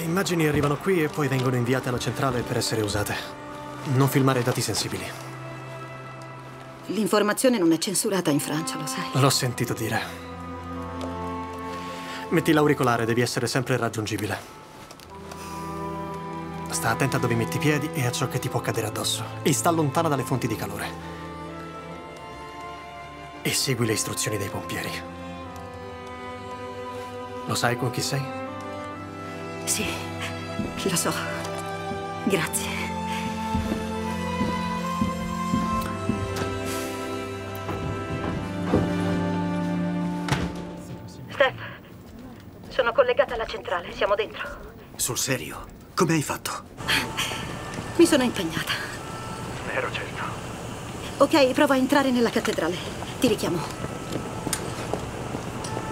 immagini arrivano qui e poi vengono inviate alla centrale per essere usate. Non filmare dati sensibili. L'informazione non è censurata in Francia, lo sai. L'ho sentito dire. Metti l'auricolare, devi essere sempre raggiungibile. Sta attenta a dove metti i piedi e a ciò che ti può cadere addosso. E sta lontana dalle fonti di calore. E segui le istruzioni dei pompieri. Lo sai con chi sei? Sì, lo so. Grazie. Steph, sono collegata alla centrale, siamo dentro. Sul serio? Come hai fatto? Mi sono impegnata. Ero certo. Ok, prova a entrare nella cattedrale. Ti richiamo.